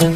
Hello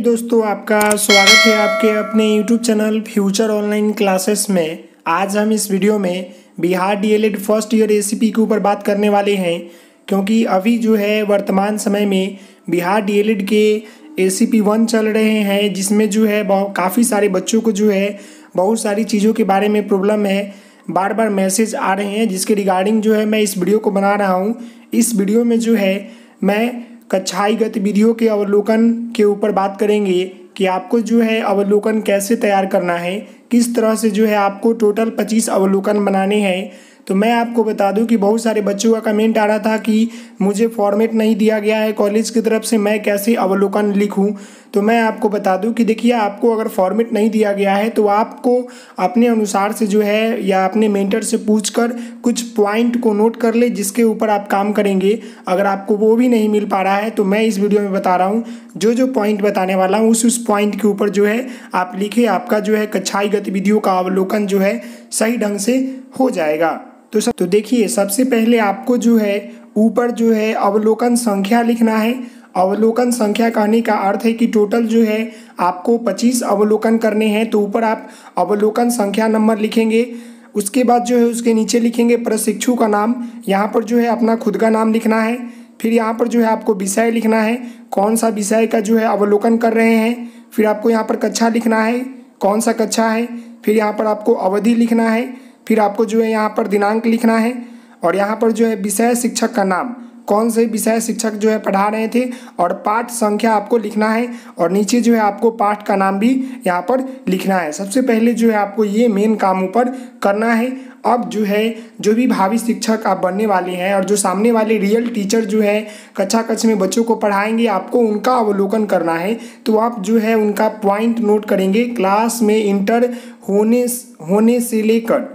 दोस्तों, आपका स्वागत है आपके अपने YouTube channel future online classes में। आज हम इस वीडियो में Bihar DElEd first year ACP के ऊपर बात करने वाले हैं, क्योंकि अभी जो है वर्तमान समय में बिहार डीएलएड के एसीपी वन चल रहे हैं, जिसमें जो है बहुत काफ़ी सारे बच्चों को जो है बहुत सारी चीज़ों के बारे में प्रॉब्लम है बार बार मैसेज आ रहे हैं, जिसके रिगार्डिंग जो है मैं इस वीडियो को बना रहा हूँ। इस वीडियो में जो है मैं कक्षाई गतिविधियों के अवलोकन के ऊपर बात करेंगे कि आपको जो है अवलोकन कैसे तैयार करना है, किस तरह से जो है आपको टोटल पच्चीस अवलोकन बनाने हैं। तो मैं आपको बता दूँ कि बहुत सारे बच्चों का कमेंट आ रहा था कि मुझे फॉर्मेट नहीं दिया गया है कॉलेज की तरफ़ से मैं कैसे अवलोकन लिखूं। तो मैं आपको बता दूँ कि देखिए, आपको अगर फॉर्मेट नहीं दिया गया है तो आपको अपने अनुसार से जो है या अपने मेंटर से पूछ कर कुछ पॉइंट को नोट कर ले, जिसके ऊपर आप काम करेंगे। अगर आपको वो भी नहीं मिल पा रहा है तो मैं इस वीडियो में बता रहा हूँ जो जो पॉइंट बताने वाला हूँ उस उस पॉइंट के ऊपर जो है आप लिखे आपका जो है कक्षाई गतिविधियों का अवलोकन जो है सही ढंग से हो जाएगा। तो सब तो देखिए, सबसे पहले आपको जो है ऊपर जो है अवलोकन संख्या लिखना है अवलोकन संख्या कहने का अर्थ है कि टोटल जो है, आपको 25 अवलोकन करने हैं तो ऊपर आप अवलोकन संख्या नंबर लिखेंगे। उसके बाद जो है, उसके नीचे लिखेंगे प्रशिक्षु का नाम। यहाँ पर जो है, अपना खुद का नाम लिखना है। फिर यहाँ पर जो है, आपको विषय लिखना है। कौन सा विषय का जो है, अवलोकन कर रहे हैं। फिर आपको यहाँ पर कक्षा लिखना है। कौन सा कक्षा है? फिर यहाँ पर आपको अवधि लिखना है। फिर आपको जो है, यहाँ पर दिनांक लिखना है। और यहाँ पर जो है, विषय शिक्षक का नाम। कौन से विषय शिक्षक जो है पढ़ा रहे थे और पाठ संख्या आपको लिखना है और नीचे जो है आपको पाठ का नाम भी यहाँ पर लिखना है। सबसे पहले जो है आपको ये मेन काम ऊपर करना है। अब जो है, जो भी भावी शिक्षक आप बनने वाले हैं और जो सामने वाले रियल टीचर जो है कक्षा कक्ष में बच्चों को पढ़ाएँगे, आपको उनका अवलोकन करना है। तो आप जो है उनका पॉइंट नोट करेंगे क्लास में इंटर होने होने से लेकर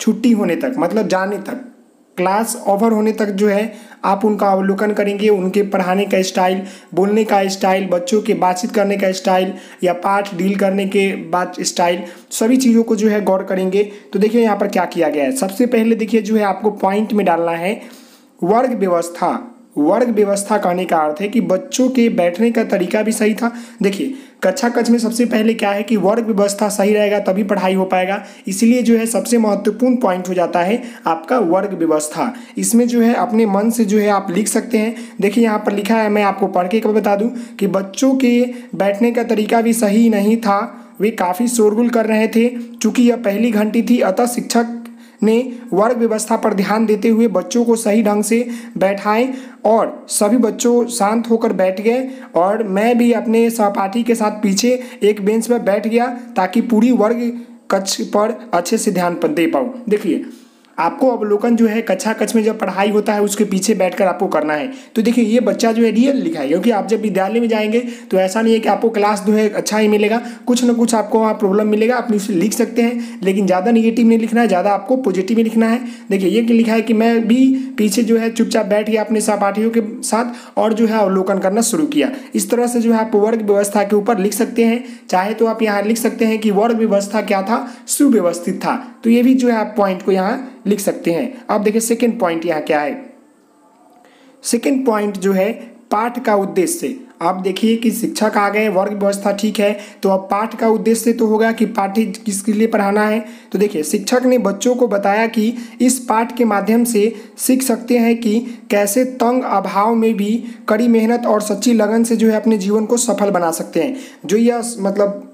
छुट्टी होने तक मतलब जाने तक। क्लास ओवर होने तक जो है, आप उनका अवलोकन करेंगे, उनके पढ़ाने का स्टाइल, बोलने का स्टाइल, बच्चों के बातचीत करने का स्टाइल, या पाठ डील करने के बात स्टाइल, सभी चीज़ों को जो है गौर करेंगे। तो देखिए यहाँ पर क्या किया गया है। सबसे पहले देखिए जो है आपको पॉइंट में डालना है, वर्ग व्यवस्था। वर्ग व्यवस्था कहने का अर्थ है कि बच्चों के बैठने का तरीका भी सही था। देखिए कक्षा कक्ष में सबसे पहले क्या है कि वर्ग व्यवस्था सही रहेगा, तभी पढ़ाई हो पाएगा। इसलिए जो है, सबसे महत्वपूर्ण पॉइंट हो जाता है आपका वर्ग व्यवस्था इसमें जो है, अपने मन से जो है, आप लिख सकते हैं। देखिए, यहाँ पर लिखा है, मैं आपको पढ़ के बता दूँ कि बच्चों के बैठने का तरीका भी सही नहीं था। वे काफ़ी शोरगुल कर रहे थे। चूँकि यह पहली घंटी थी, अतः शिक्षक ने वर्ग व्यवस्था पर ध्यान देते हुए बच्चों को सही ढंग से बैठाएँ और सभी बच्चों शांत होकर बैठ गए और मैं भी अपने सहपाठी के साथ पीछे एक बेंच पर बैठ गया ताकि पूरी वर्ग कक्ष पर अच्छे से ध्यान दे पाऊँ। देखिए आपको अवलोकन जो है कक्षा कक्ष में जब पढ़ाई होता है, उसके पीछे बैठकर आपको करना है। तो देखिए, ये बच्चा जो है रियल लिखा है, क्योंकि आप जब विद्यालय में जाएँगे तो ऐसा नहीं है कि आपको क्लास जो है अच्छा ही मिलेगा। कुछ ना कुछ आपको वहाँ प्रॉब्लम मिलेगा, आप उसे लिख सकते हैं, लेकिन ज़्यादा निगेटिव नहीं लिखना है, ज़्यादा आपको पॉजिटिव में लिखना है। देखिए, ये लिखा है कि मैं भी पीछे जो है चुपचाप बैठ गया अपने सहपाठियों के साथ और जो है अवलोकन करना शुरू किया। इस तरह से जो है आप वर्ग व्यवस्था के ऊपर लिख सकते हैं। चाहे तो आप यहाँ लिख सकते हैं कि वर्ग व्यवस्था क्या था? सुव्यवस्थित था। तो ये भी जो है आप पॉइंट को यहाँ लिख सकते हैं। अब देखिए सेकेंड पॉइंट यहाँ क्या है? सेकेंड पॉइंट जो है, पाठ का उद्देश्य। आप देखिए कि शिक्षक आ गए वर्ग व्यवस्था ठीक है तो अब पाठ का उद्देश्य तो होगा कि पाठ किसके लिए पढ़ाना है? तो देखिए, शिक्षक ने बच्चों को बताया कि इस पाठ के माध्यम से सीख सकते हैं कि कैसे तंग अभाव में भी कड़ी मेहनत और सच्ची लगन से जो है अपने जीवन को सफल बना सकते हैं। जो यह मतलब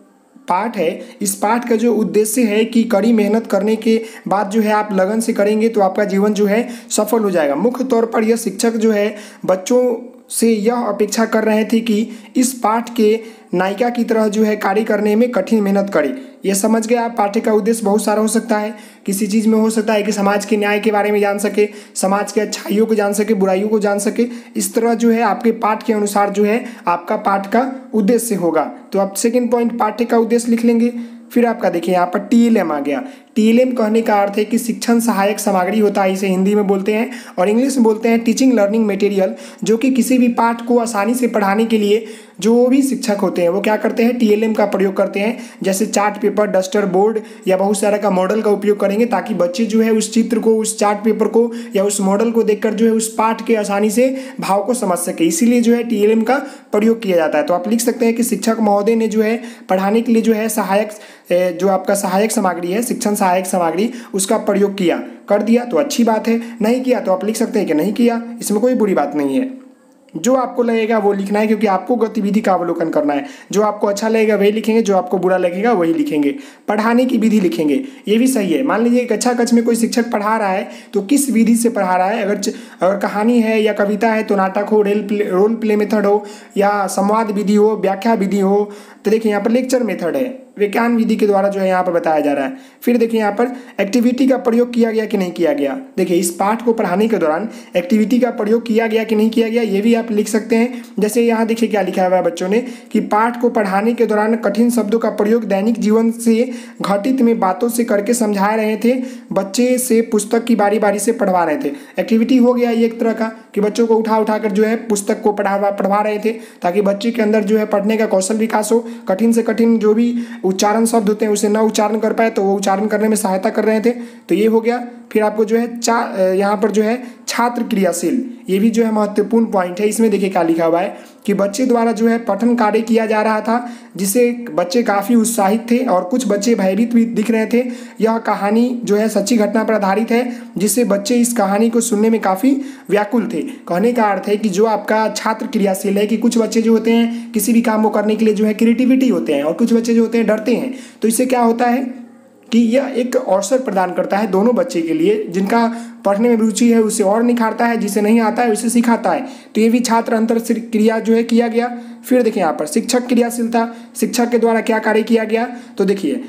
पाठ है। इस पाठ का जो उद्देश्य है कि कड़ी मेहनत करने के बाद जो है आप लगन से करेंगे तो आपका जीवन जो है सफल हो जाएगा। मुख्य तौर पर यह शिक्षक जो है बच्चों से यह अपेक्षा कर रहे थे कि इस पाठ के नायिका की तरह जो है कार्य करने में कठिन मेहनत करे। ये समझ गए आप, पाठ्य का उद्देश्य बहुत सारा हो सकता है। किसी चीज़ में हो सकता है कि समाज के न्याय के बारे में जान सके, समाज के अच्छाइयों को जान सके, बुराइयों को जान सके। इस तरह जो है आपके पाठ के अनुसार जो है आपका पाठ का उद्देश्य होगा। तो आप सेकेंड पॉइंट पाठ्य का उद्देश्य लिख लेंगे, फिर आपका देखिए यहाँ पर टी एल एम आ गया। टीएलएम कहने का अर्थ है कि शिक्षण सहायक सामग्री होता है, इसे हिंदी में बोलते हैं और इंग्लिश में बोलते हैं टीचिंग लर्निंग मटेरियल जो कि किसी भी पाठ को आसानी से पढ़ाने के लिए जो भी शिक्षक होते हैं, वो क्या करते हैं, टीएलएम का प्रयोग करते हैं। जैसे चार्ट पेपर, डस्टर बोर्ड या बहुत सारा का मॉडल का उपयोग करेंगे ताकि बच्चे जो है उस चित्र को, उस चार्ट पेपर को या उस मॉडल को देखकर जो है उस पाठ के आसानी से भाव को समझ सके। इसीलिए जो है टीएलएम का प्रयोग किया जाता है। तो आप लिख सकते हैं कि शिक्षक महोदय ने जो है पढ़ाने के लिए जो है सहायक जो आपका सहायक सामग्री है, शिक्षण सहायक सामग्री, उसका प्रयोग किया। कर दिया तो अच्छी बात है, नहीं किया तो आप लिख सकते हैं कि नहीं किया, इसमें कोई बुरी बात नहीं है। जो आपको लगेगा वो लिखना है, क्योंकि आपको गतिविधि का अवलोकन करना है। जो आपको अच्छा लगेगा वही लिखेंगे, जो आपको बुरा लगेगा वही लिखेंगे। पढ़ाने की विधि लिखेंगे, ये भी सही है। मान लीजिए एक अच्छा कक्ष में कोई शिक्षक पढ़ा रहा है तो किस विधि से पढ़ा रहा है? अगर अगर कहानी है या कविता है तो नाटक हो, role play, role play method हो, या संवाद विधि हो, व्याख्या विधि हो तो देखिए यहाँ पर लेक्चर मेथड है। विज्ञान विधि के द्वारा जो है यहाँ पर बताया जा रहा है। फिर देखिए यहाँ पर एक्टिविटी का प्रयोग किया गया कि नहीं किया गया? देखिए, इस पाठ को पढ़ाने के दौरान एक्टिविटी का प्रयोग किया गया कि नहीं किया गया, ये भी आप लिख सकते हैं। जैसे यहाँ देखिए क्या लिखा हुआ है बच्चों ने कि पाठ को पढ़ाने के दौरान कठिन शब्दों का प्रयोग दैनिक जीवन से घटित में बातों से करके समझा रहे थे। बच्चे से पुस्तक की बारी बारी से पढ़वा रहे थे। एक्टिविटी हो गया ये एक तरह का। कि बच्चों को उठा उठा कर जो है पुस्तक को पढ़ावा पढ़वा रहे थे, ताकि बच्चे के अंदर जो है पढ़ने का कौशल विकास हो। कठिन से कठिन जो भी उच्चारण शब्द होते हैं, उसे न उच्चारण कर पाए तो वो उच्चारण करने में सहायता कर रहे थे। तो ये हो गया। फिर आपको जो है चार यहाँ पर जो है छात्र क्रियाशील ये भी जो है महत्वपूर्ण पॉइंट है। इसमें देखिए क्या लिखा हुआ है कि बच्चे द्वारा जो है पठन कार्य किया जा रहा था जिसे बच्चे काफ़ी उत्साहित थे और कुछ बच्चे भयभीत भी दिख रहे थे। यह कहानी जो है सच्ची घटना पर आधारित है, जिससे बच्चे इस कहानी को सुनने में काफ़ी व्याकुल थे। कहने का अर्थ है कि जो आपका छात्र क्रियाशील है कि कुछ बच्चे जो होते हैं, किसी भी काम को करने के लिए जो है क्रिएटिविटी होते हैं और कुछ बच्चे जो होते हैं, डरते हैं। तो इससे क्या होता है कि यह एक अवसर प्रदान करता है दोनों बच्चे के लिए, जिनका पढ़ने में रुचि है उसे और निखारता है, जिसे नहीं आता है उसे सिखाता है। तो ये भी छात्र अंतर क्रिया जो है किया गया। फिर देखिए यहाँ पर, शिक्षक क्रियाशीलता, शिक्षक के द्वारा क्या कार्य किया गया? तो देखिए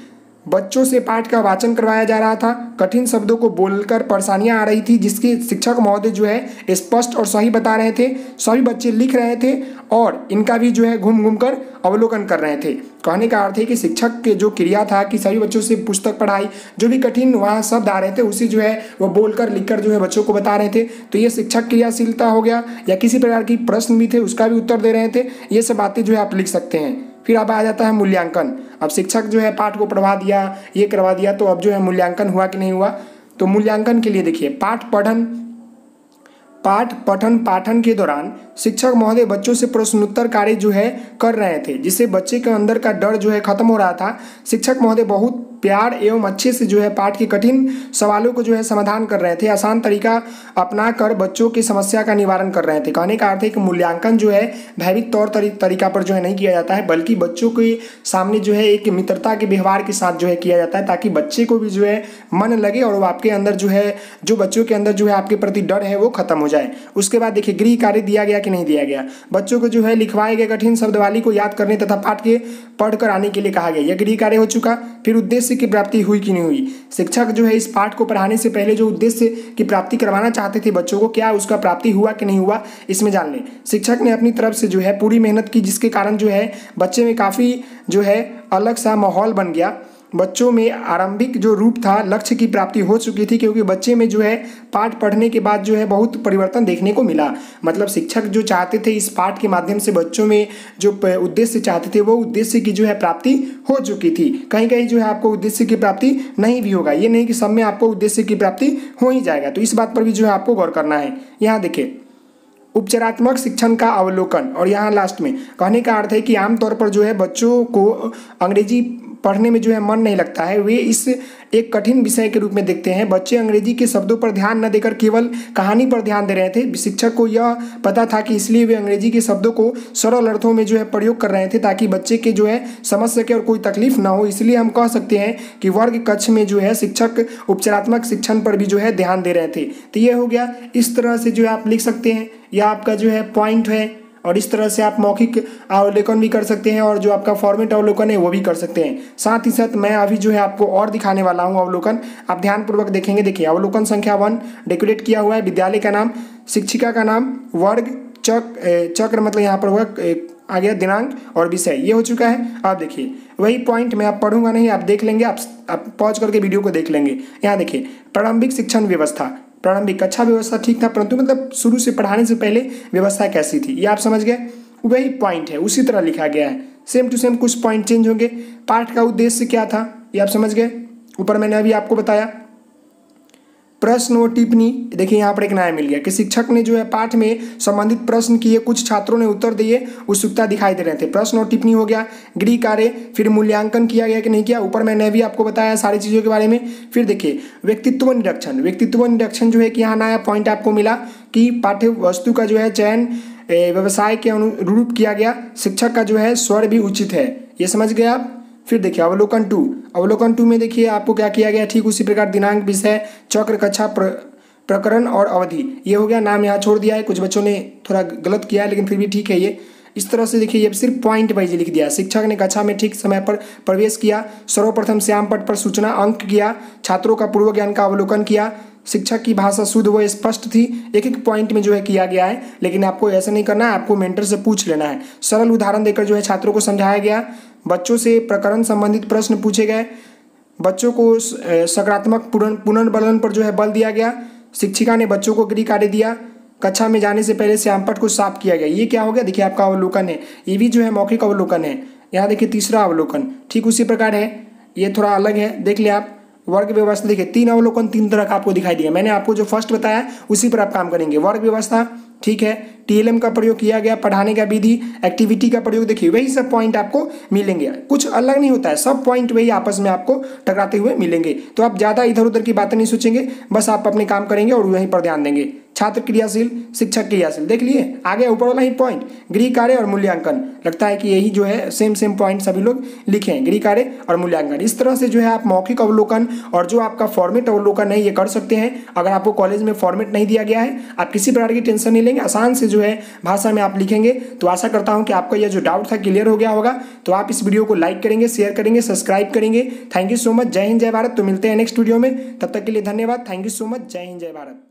बच्चों से पाठ का वाचन करवाया जा रहा था। कठिन शब्दों को बोलकर परेशानियाँ आ रही थी, जिसके शिक्षक महोदय जो है, स्पष्ट और सही बता रहे थे। सभी बच्चे लिख रहे थे और इनका भी जो है घूम घूम कर अवलोकन कर रहे थे। कहने का अर्थ है कि शिक्षक के जो क्रिया था कि सभी बच्चों से पुस्तक पढ़ाई, जो भी कठिन वहाँ शब्द आ रहे थे, उसे जो है, वो बोलकर, लिखकर जो है, बच्चों को बता रहे थे। तो ये शिक्षक क्रियाशीलता हो गया या किसी प्रकार की प्रश्न भी थे, उसका भी उत्तर दे रहे थे। ये सब बातें जो है, आप लिख सकते हैं। फिर अब आ जाता है मूल्यांकन। अब शिक्षक जो है पाठ को पढ़वा दिया, ये करवा दिया तो अब जो है मूल्यांकन हुआ कि नहीं हुआ? तो मूल्यांकन के लिए देखिए, पाठ पठन पाठ पठन पाठन के दौरान शिक्षक महोदय बच्चों से प्रश्नोत्तर कार्य जो है कर रहे थे, जिससे बच्चे के अंदर का डर जो है खत्म हो रहा था। शिक्षक महोदय बहुत प्यार एवं अच्छे से जो है पाठ के कठिन सवालों को जो है समाधान कर रहे थे आसान तरीका अपना कर बच्चों की समस्या का निवारण कर रहे थे। कहने का अर्थ है कि मूल्यांकन जो है भयभीत तौर तरी, तरीका पर जो है नहीं किया जाता है बल्कि बच्चों के सामने जो है एक मित्रता के व्यवहार के साथ जो है किया जाता है ताकि बच्चे को भी जो है मन लगे और आपके अंदर जो है जो बच्चों के अंदर जो है आपके प्रति डर है वो खत्म हो जाए। उसके बाद देखिए गृह कार्य दिया गया कि नहीं दिया गया? बच्चों को जो है लिखवाए गए कठिन शब्दवाली को याद करने तथा पाठ के पढ़कर आने के लिए कहा गया। यह गृह कार्य हो चुका फिर उद्देश्य की प्राप्ति हुई कि नहीं हुई? शिक्षक जो है इस पाठ को पढ़ाने से पहले जो उद्देश्य की प्राप्ति करवाना चाहते थे बच्चों को, क्या उसका प्राप्ति हुआ कि नहीं हुआ, इसमें जान लें। शिक्षक ने अपनी तरफ़ से जो है पूरी मेहनत की, जिसके कारण जो है बच्चे में काफ़ी जो है अलग सा माहौल बन गया। बच्चों में आरंभिक जो रूप था, लक्ष्य की प्राप्ति हो चुकी थी क्योंकि बच्चे में जो है पाठ पढ़ने के बाद जो है बहुत परिवर्तन देखने को मिला। मतलब शिक्षक जो चाहते थे इस पाठ के माध्यम से बच्चों में जो उद्देश्य चाहते थे, वो उद्देश्य की जो है प्राप्ति हो चुकी थी। कहीं कहीं जो है आपको उद्देश्य की प्राप्ति नहीं भी होगा। ये नहीं कि सब में आपको उद्देश्य की प्राप्ति हो ही जाएगा। तो इस बात पर भी जो है आपको गौर करना है। यहाँ देखिए, उपचारात्मक शिक्षण का अवलोकन और यहाँ लास्ट में। कहने का अर्थ है कि आमतौर पर जो है बच्चों को अंग्रेज़ी पढ़ने में जो है मन नहीं लगता है। वे इस एक कठिन विषय के रूप में देखते हैं। बच्चे अंग्रेज़ी के शब्दों पर ध्यान न देकर केवल कहानी पर ध्यान दे रहे थे। शिक्षक को यह पता था कि इसलिए वे अंग्रेज़ी के शब्दों को सरल अर्थों में जो है प्रयोग कर रहे थे ताकि बच्चे के जो है समझ सके और कोई तकलीफ़ ना हो। इसलिए हम कह सकते हैं कि वर्ग कक्ष में जो है शिक्षक उपचारात्मक शिक्षण पर भी जो है ध्यान दे रहे थे। तो ये हो गया। इस तरह से जो है आप लिख सकते हैं। यह आपका जो है पॉइंट है। और इस तरह से आप मौखिक अवलोकन भी कर सकते हैं और जो आपका फॉर्मेट अवलोकन है, वो भी कर सकते हैं। साथ ही साथ मैं अभी जो है आपको और दिखाने वाला हूँ अवलोकन। आप ध्यानपूर्वक देखेंगे, देखिए, अवलोकन संख्या वन डेकोरेट किया हुआ है, विद्यालय का नाम, शिक्षिका का नाम, वर्ग, चक चक्र मतलब यहाँ पर हुआ आ गया दिनांक और विषय। ये हो चुका है। अब देखिए, वही पॉइंट मैं आप पढ़ूँगा नहीं, आप देख लेंगे, आप आप पॉज करके वीडियो को देख लेंगे। यहाँ देखिए, प्रारंभिक शिक्षण व्यवस्था। प्रारंभिक कक्षा व्यवस्था ठीक था, परंतु मतलब शुरू से पढ़ाने से पहले व्यवस्था कैसी थी? ये आप समझ गए? वही पॉइंट है, उसी तरह लिखा गया है। सेम टू सेम कुछ पॉइंट चेंज होंगे। पाठ का उद्देश्य क्या था? ये आप समझ गए? ऊपर मैंने अभी आपको बताया। प्रश्न और टिप्पणी। देखिए, यहाँ पर एक नया मिल गया कि शिक्षक ने जो है पाठ में संबंधित प्रश्न किए, कुछ छात्रों ने उत्तर दिए, उत्सुकता दिखाई दे रहे थे। प्रश्न और टिप्पणी हो गया, गृह कार्य, फिर मूल्यांकन किया गया कि नहीं किया, ऊपर मैंने भी आपको बताया सारी चीज़ों के बारे में। फिर देखिए, व्यक्तित्व निरीक्षण। व्यक्तित्व निरीक्षण जो है कि यहाँ नया पॉइंट आपको मिला कि पाठ्य वस्तु का जो है चयन व्यवसाय के अनुरूप किया गया। शिक्षक का जो है स्वर भी उचित है। ये समझ गए आप? फिर देखिए अवलोकन टू। अवलोकन टू में देखिए आपको क्या किया गया ठीक उसी प्रकार दिनांक विषय चक्र कक्षा प्र, प्रकरण और अवधि। ये हो गया नाम यहाँ छोड़ दिया है कुछ बच्चों ने थोड़ा गलत किया है लेकिन फिर भी ठीक है ये। इस तरह से देखिए ये सिर्फ़ पॉइंट वाइज लिख दिया। शिक्षक ने कक्षा में ठीक समय पर प्रवेश किया सर्वप्रथम श्याम पट पर सूचना अंक किया छात्रों का पूर्व ज्ञान का अवलोकन किया। शिक्षक की भाषा शुद्ध व स्पष्ट थी एक एक पॉइंट में जो है किया गया है लेकिन आपको ऐसा नहीं करना है आपको मेंटर से पूछ लेना है। सरल उदाहरण देकर जो है छात्रों को समझाया गया। बच्चों से प्रकरण संबंधित प्रश्न पूछे गए। बच्चों को सकारात्मक पुनर्बलन पर जो है बल दिया गया। शिक्षिका ने बच्चों को गृह कार्य दिया। कक्षा में जाने से पहले श्यामपट को साफ़ किया गया। ये क्या हो गया? देखिए, आपका अवलोकन है। ये भी जो है मौखिक अवलोकन है। यहाँ देखिए, तीसरा अवलोकन। ठीक उसी प्रकार है। ये थोड़ा अलग है। देख लिया आप। वर्ग व्यवस्था, देखिए, तीन अवलोकन तीन तरह का आपको दिखाई दिया मैंने आपको जो फ़र्स्ट बताया, उसी पर आप काम करेंगे। वर्ग व्यवस्था ठीक है? टीएलएम का प्रयोग किया गया, पढ़ाने का विधि एक्टिविटी का प्रयोग, देखिए, वही सब पॉइंट आपको मिलेंगे। कुछ अलग नहीं होता है, सब पॉइंट वही आपस में आपको टकराते हुए मिलेंगे। तो आप ज़्यादा इधर उधर की बातें नहीं सोचेंगे, बस आप अपने काम करेंगे और वहीं पर ध्यान देंगे। छात्र क्रियाशील शिक्षक क्रियाशील। देख लिए? आगे ऊपर वाला ही पॉइंट गृह कार्य और मूल्यांकन। लगता है कि यही जो है सेम सेम पॉइंट सभी लोग लिखे हैं, गृह कार्य और मूल्यांकन। इस तरह से जो है आप मौखिक अवलोकन और जो आपका फॉर्मेट अवलोकन है, ये कर सकते हैं। अगर आपको कॉलेज में फॉर्मेट नहीं दिया गया है, आप किसी प्रकार की टेंशन नहीं लेंगे। आसान से जो है, भाषा में आप लिखेंगे। तो आशा करता हूँ कि आपका यह जो डाउट था क्लियर हो गया होगा। तो आप इस वीडियो को लाइक करेंगे शेयर करेंगे सब्सक्राइब करेंगे। थैंक यू सो मच जय हिंद, जय भारत। तो मिलते हैं नेक्स्ट वीडियो में। तब तक के लिए धन्यवाद। थैंक यू सो मच जय हिंद, जय भारत।